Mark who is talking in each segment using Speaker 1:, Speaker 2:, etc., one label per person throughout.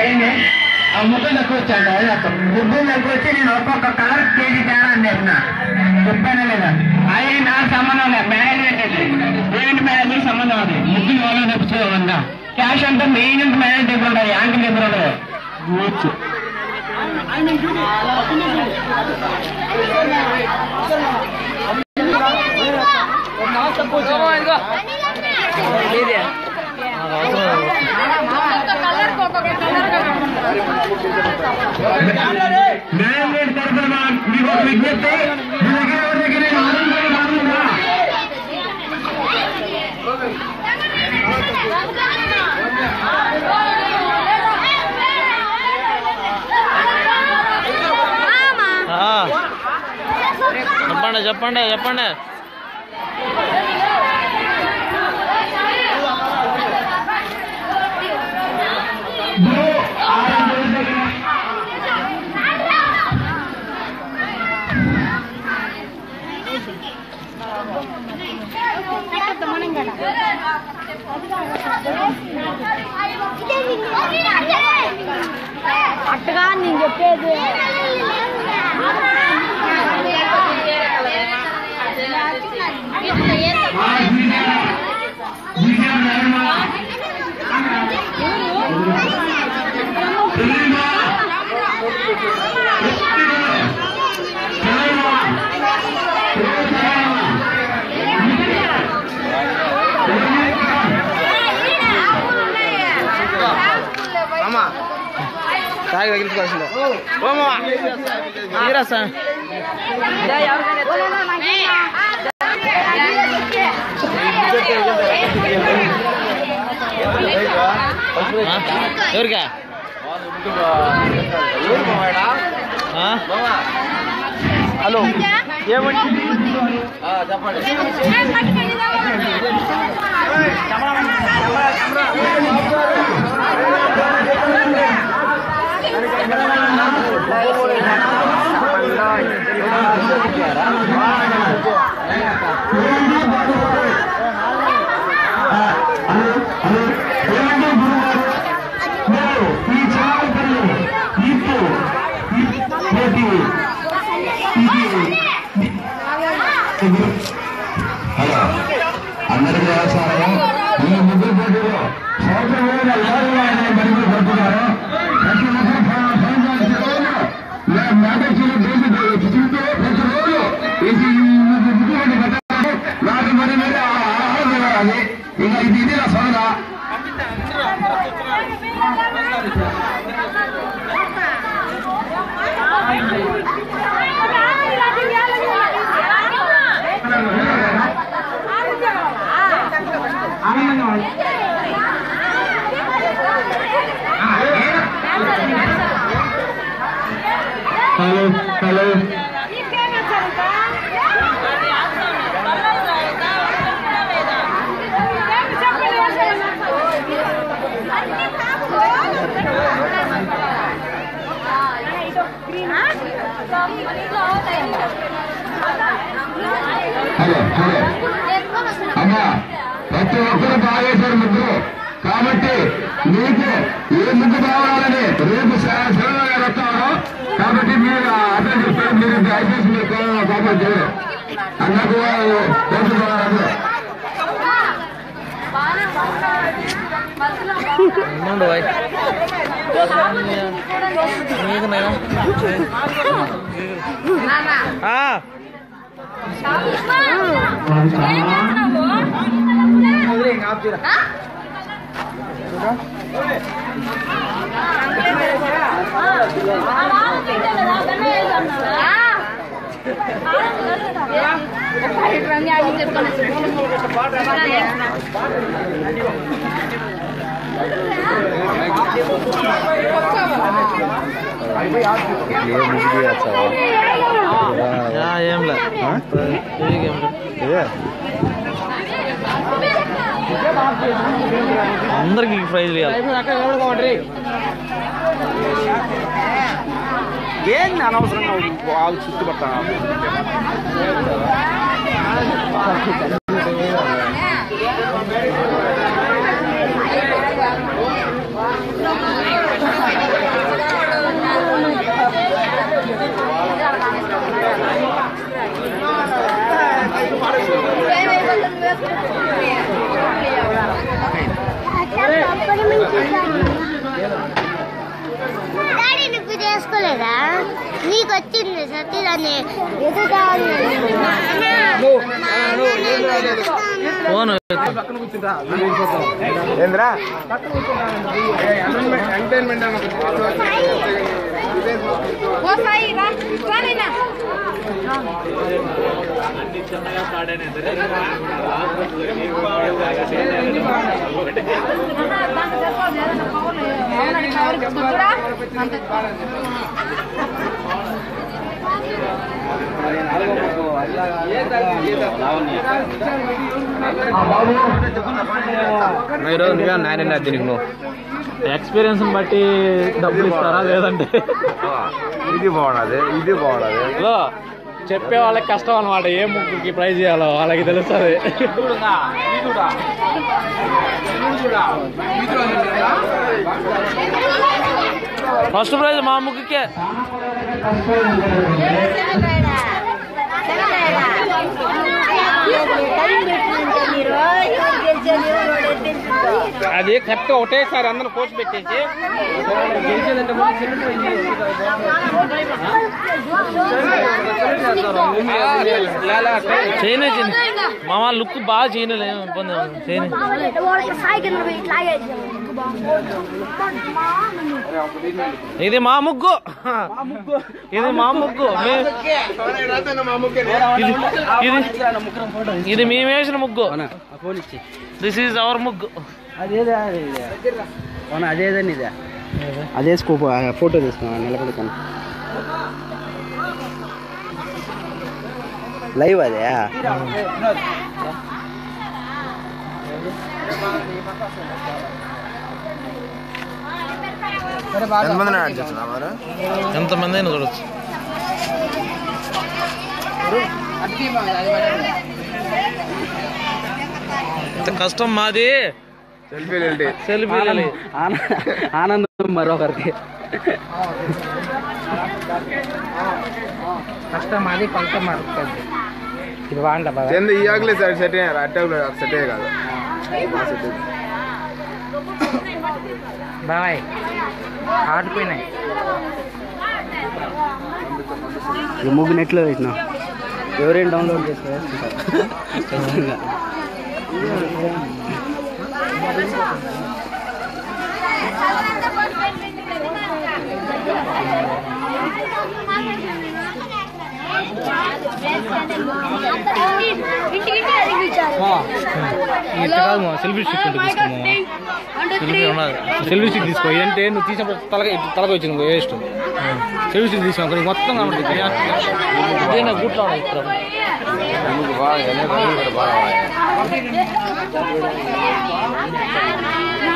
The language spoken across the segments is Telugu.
Speaker 1: ఏంటి ఆ ముద్దలు ఎక్కువ వచ్చాడు ఎక్కువ వచ్చి నేను ఒక్కొక్క కలర్ కేజీ తేడా అని చెప్పిన. చెప్పానా లేదా? అవి నాకు సంబంధం మేనేజ్మెంట్ ఏంటి మేనేజ్మెంట్ సంబంధం అది. ముద్దులు వాళ్ళు తెప్పించుకోవాలన్నా క్యాష్ అంతా మెయిన్ మేనేజ్ దగ్గర ఉంటుంది యాంకిల్ దగ్గర కూర్చో మేనేజ్మెంట్ తరఫున మీకు ఒక విజ్ఞప్తి మీ దగ్గర ఎవరి దగ్గర నేను ఆనందంగా మాట్లాడుతున్నా
Speaker 2: చెప్పండి చెప్పండి చెప్పండి.
Speaker 3: అట్టగా నేను చెప్పేది
Speaker 1: ఆ విజయ విజయ నర్మ తెలియమా
Speaker 2: తాగి తగిలించుకోవాల్సిందే ఓమా తీరా సార్ ఎవరికా ఆ? హలో ఏమండి
Speaker 1: ఈ హలో హలో అమ్మా ప్రతి ఒక్కరు బాగేశారు ముగ్గురు. కాబట్టి మీకు ఏ ముగ్గు కావాలని రేపు శివరావు గారు వస్తారు కాబట్టి మీరు అర్థం చెప్తారు మీరు దయచేసి మీరు పాపం చేయరు. అన్నకు ఓటు కావాలి
Speaker 2: ఉండు నీకు నేనా. ఆ, యా, ఏం లే ఏం లే. అందరికి ప్రైజ్
Speaker 4: ఏంది అనవసరంగా వాళ్ళు చుట్టుపడతాను
Speaker 5: డాడీ నువ్వు చేసుకోలేదా? నీకు వచ్చింది సత్యదాన్ని ఎదుగుతా
Speaker 2: ఫోన్.
Speaker 4: ఏంద్రా? ఎంటర్టైన్మెంట్
Speaker 3: ఓ సాయి రా రానైనా
Speaker 1: ఆ బాబు
Speaker 4: ఈరోజు నువ్వే నాయన దీనికి నువ్వు
Speaker 2: ఎక్స్పీరియన్స్ బట్టి డబ్బులు ఇస్తారా లేదంటే?
Speaker 4: ఇది బాగున్నది ఇది బాగున్నది
Speaker 2: చెప్పే వాళ్ళకి కష్టం అనమాట ఏ ముగ్గుకి ప్రైజ్ చేయాలో వాళ్ళకి తెలుస్తుంది. ఫస్ట్ ప్రైజ్ మా ముగ్గుకే.
Speaker 4: అది కరెక్ట్ ఒకటేసారి అందరూ కోసి పెట్టేసి.
Speaker 2: చేయనే చేయని మా వాళ్ళ లుక్ బాగా చేయలేదు ఇబ్బంది. చేయని ఇది మా ముగ్గు. ఇది మా ముగ్గు. ఇది మేము వేసిన ముగ్గు. దిస్ ఈజ్ అవర్ ముగ్గు.
Speaker 6: అదేదా అవునా అదేదని ఇదే? అదే స్కోప్ ఫోటో తీసుకున్నా నిలబడుకొని లైవ్ అదే?
Speaker 4: ఎంతమంది యాడ్ చేస్తున్నా మరి
Speaker 2: ఎంతమంది అయినా చూడొచ్చు. ఇంత కష్టం మాది.
Speaker 4: సెల్ఫీ వెళ్ళి
Speaker 2: సెల్ఫీ
Speaker 6: ఆనందం ఆనందం మరొకరికి. కష్టం అది కొంత మరొకరికి ఇది వాండ బాగా.
Speaker 4: సార్ సెట్ అయ్యారు? అట్టే సెట్ అయ్యే కాదు.
Speaker 6: బాయ్. ఆడిపోయినాయి ఈ ముగ్గు నెట్లో వేసినా? ఎవరైనా డౌన్లోడ్ చేస్తే వేసుకుంటారు
Speaker 5: ఇంటికి అడిగించారు
Speaker 2: సెల్ఫీ స్టిక్ ఉంటుంది సెల్ఫీ ఉన్నది సెల్ఫీ స్టిక్ తీసుకో ఇదంటే నువ్వు తీసినప్పుడు తలగా తలగా వచ్చింది ఇంకో వేస్ట్ సెల్ఫీ స్టిక్ తీసుకో నీకు మొత్తం కనబడుతుంది ఇదే నాకు గుట్లో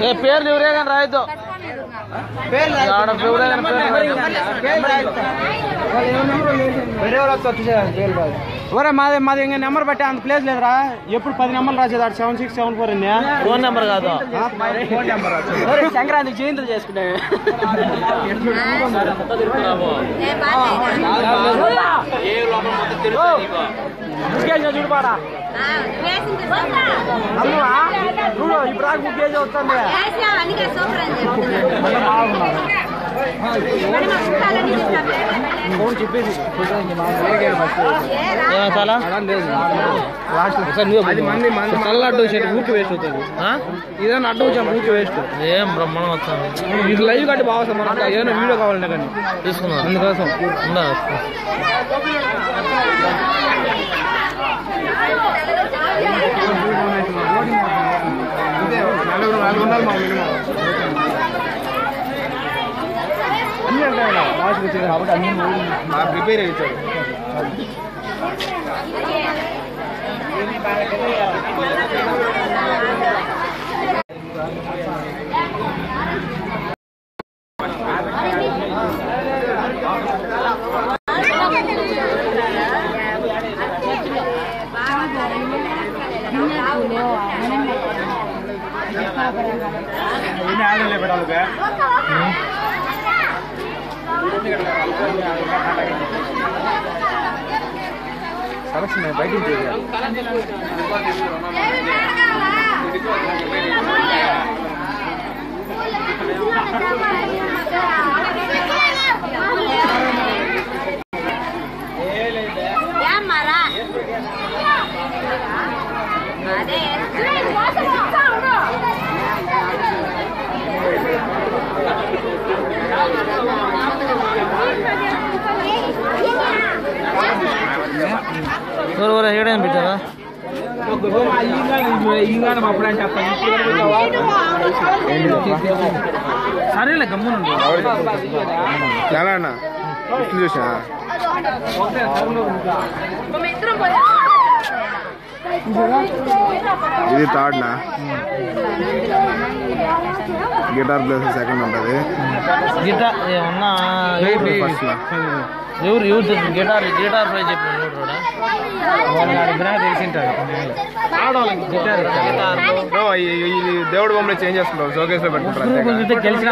Speaker 2: ఏ పేర్లు ఎవరే కానీ రాయొద్దు. ఆడ ఎవరే కానీ పేర్లు రాయొద్దు.
Speaker 6: వేరే వాళ్ళు వచ్చి వచ్చేసారు పేరు కాదు ఒరే మాది మాది ఇంకా నెంబర్ బట్టి అంత ప్లేస్ లేదురా. ఎప్పుడు పది నెంబర్లు రాసేది? అటు సెవెన్ సిక్స్ సెవెన్ ఫోర్ అండి
Speaker 2: ఫోన్ నెంబర్ కాదు.
Speaker 6: సంక్రాంతికి జయంతులు చేసుకుంటే చూడబాడా అమ్మువా చూడు ఇప్పుడు బుక్ చేసి వస్తుంది ఫోన్ చెప్పేసి
Speaker 2: ఏమైనా చాలా?
Speaker 6: అది మంది మంది చల్ల అడ్డు వచ్చేది ఊరికి వేస్ట్ అవుతుంది.
Speaker 2: ఆ?
Speaker 6: ఇదేనా అడ్డు వచ్చాము ఊరికి వేస్ట్.
Speaker 2: ఏం బ్రహ్మాండం వస్తాను
Speaker 6: ఇది లైవ్ కట్టి బాగా మనకు ఏదైనా వీడియో కావాలంటే కానీ.
Speaker 2: తీసుకుందాం.
Speaker 6: అందుకోసం.
Speaker 2: ఉందా?
Speaker 6: నలుగురు నాలుగు వందలు మా మినిమం. అన్ని ఉంటాయి లాస్ట్ వచ్చింది కాబట్టి అన్ని బాగా ప్రిపేర్ అయ్యాడు ఎన్ని
Speaker 2: சரஸ்மே பைட்டிங்
Speaker 6: సరేలే గమ్మునుండు
Speaker 1: ఎలా అన్న చూసా ఇది థర్డ్ నా గిటార్ ప్లేస్ సెకండ్ ఉంటుంది.
Speaker 2: గిటార్ ఏమన్నా ఎవరు
Speaker 1: ఫస్ట్ నా?
Speaker 2: ఎవరు ఎవరు గిటార్ గిటార్ ప్రైజ్ చెప్పిన ఎవరు
Speaker 6: తెలిసింటారు.
Speaker 2: గిటార్
Speaker 1: దేవుడు బొమ్మలు చేంజ్ చేసుకుంటాం షోకేస్లో పెట్టుకుంటారు
Speaker 2: గెలిచిన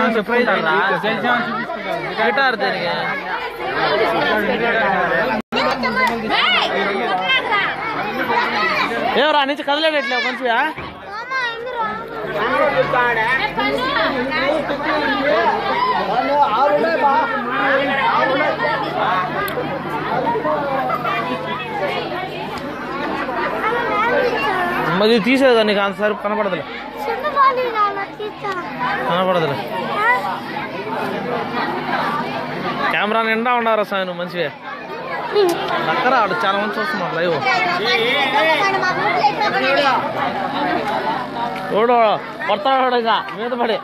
Speaker 2: గిటార్ దేనికి ఎవరా నుంచి కదలేడట్లే మంచిగా మరి తీసేదా నీకు అంత సరి కనపడదులే. కనపడదులే. కెమెరా నిండా ఉన్నారు సార్ నువ్వు మంచిగా అక్కడ ఆడు చాలా మంది చూస్తున్నారు లైవ్ చూడు కొడతాడు ఇక మీద పడి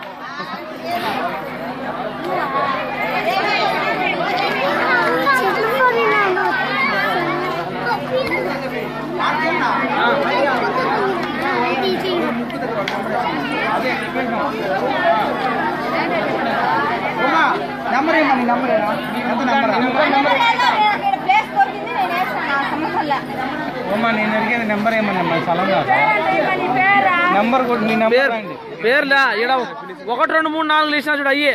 Speaker 6: నెంబర్ ఏమని నెంబర్ ఎంత నెంబర్
Speaker 3: ప్లేస్ దొరికింది నేను వేస్తాను ఆ సమస్యల
Speaker 6: అమ్మా నేను అడిగేది నెంబర్ ఏమని అమ్మా స్థలం కాదు
Speaker 3: నీ పేరా
Speaker 6: నెంబర్ కూడా మీ నెంబర్
Speaker 2: పేరు. పేర్లే ఇక్కడ ఒకటి రెండు మూడు నాలుగు లేచినా చూడు అయ్యి.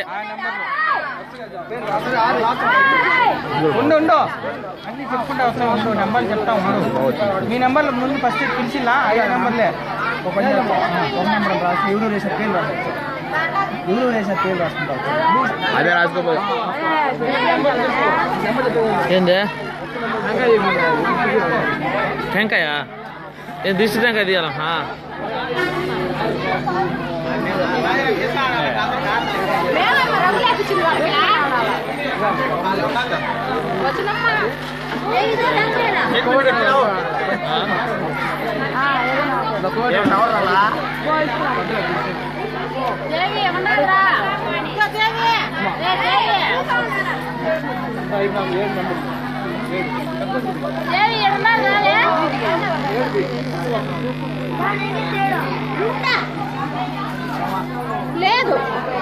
Speaker 6: ఉండు ఉండు. అన్ని చెప్పుకుంటా వస్తాం ఉండు నెంబర్ చెప్తా ఉండు మీ నెంబర్లు ముందు ఫస్ట్ పిలిచిలా ఐదు నెంబర్లే. ఒక నెంబర్ రాసి ఎవరు పేరు రాస్తారు ఎవరు పేరు రాసుకుంటారు
Speaker 1: అదే రాసుకోపోయి
Speaker 2: ఏంది? టెంకాయ? ఏం దిష్టి టెంకాయ తీయాలా ఆ.
Speaker 3: దేవి ఏమన్నారా ఇంకా దేవి రే దేవి దేవి Lendo!